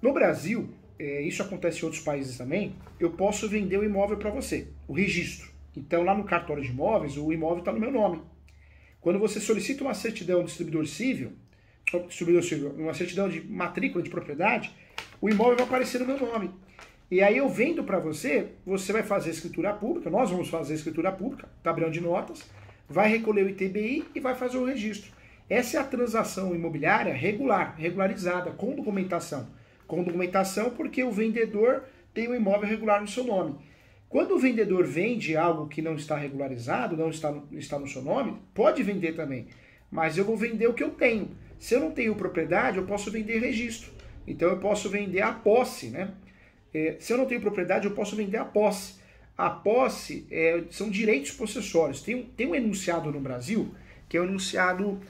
No Brasil, é, isso acontece em outros países também, eu posso vender o imóvel para você, o registro. Então, lá no cartório de imóveis, o imóvel está no meu nome. Quando você solicita uma certidão do distribuidor civil, distribuidor civil, uma certidão de matrícula de propriedade, o imóvel vai aparecer no meu nome. E aí eu vendo para você, você vai fazer a escritura pública, nós vamos fazer a escritura pública, tabelião de notas, vai recolher o ITBI e vai fazer o registro. Essa é a transação imobiliária regular, regularizada, com documentação. Com documentação porque o vendedor tem um imóvel regular no seu nome. Quando o vendedor vende algo que não está regularizado, não está, está no seu nome, pode vender também. Mas eu vou vender o que eu tenho. Se eu não tenho propriedade, eu posso vender registro. Então eu posso vender a posse, né? É, se eu não tenho propriedade, eu posso vender a posse. A posse é, são direitos possessórios. Tem, tem um enunciado no Brasil, que é o enunciado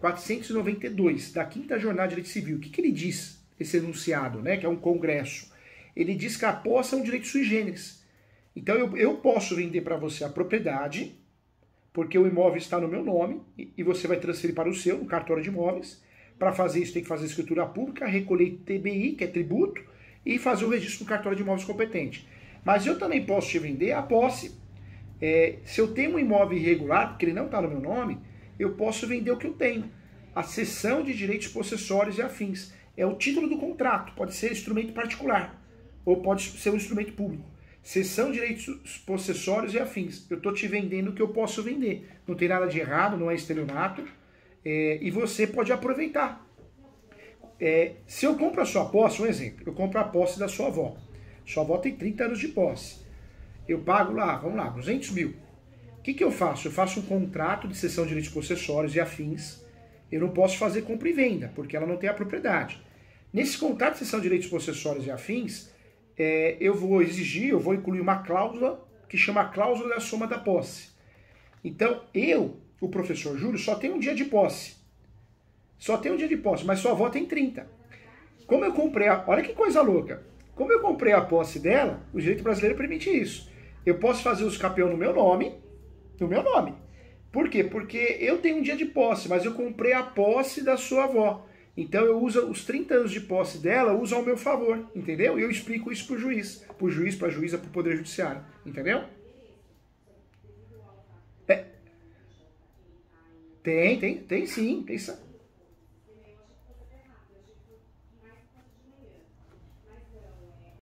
492, da Quinta Jornada de Direito Civil. O que, que ele diz, esse enunciado, né, que é um congresso? Ele diz que a posse é um direito sui generis. Então eu, eu posso vender para você a propriedade, porque o imóvel está no meu nome, e, e você vai transferir para o seu, no cartório de imóveis. Para fazer isso, tem que fazer escritura pública, recolher TBI, que é tributo, e fazer o registro no cartório de imóveis competente. Mas eu também posso te vender a posse. É, se eu tenho um imóvel irregular, porque ele não está no meu nome, eu posso vender o que eu tenho. A cessão de direitos possessórios e afins. É o título do contrato, pode ser instrumento particular ou pode ser um instrumento público. Cessão de direitos possessórios e afins. Eu estou te vendendo o que eu posso vender. Não tem nada de errado, não é estelionato. É, e você pode aproveitar. É, se eu compro a sua posse, um exemplo, eu compro a posse da sua avó. Sua avó tem 30 anos de posse. Eu pago lá, vamos lá, 200 mil. O que, que eu faço? Eu faço um contrato de cessão de direitos possessórios e afins. Eu não posso fazer compra e venda, porque ela não tem a propriedade. Nesse contrato de cessão de direitos possessórios e afins, é, eu vou exigir, eu vou incluir uma cláusula que chama a cláusula da soma da posse. Então, eu, o professor Júlio, só tenho um dia de posse. Só tem um dia de posse, mas sua avó tem 30. Como eu comprei a. Olha que coisa louca. Como eu comprei a posse dela, o direito brasileiro permite isso. Eu posso fazer os capião no meu nome, no meu nome. Por quê? Porque eu tenho um dia de posse, mas eu comprei a posse da sua avó. Então eu uso os 30 anos de posse dela, uso ao meu favor, entendeu? E eu explico isso pro juiz, pro juiz, pra juíza, pro poder judiciário, entendeu? É. Tem, tem, tem sim, tem sim.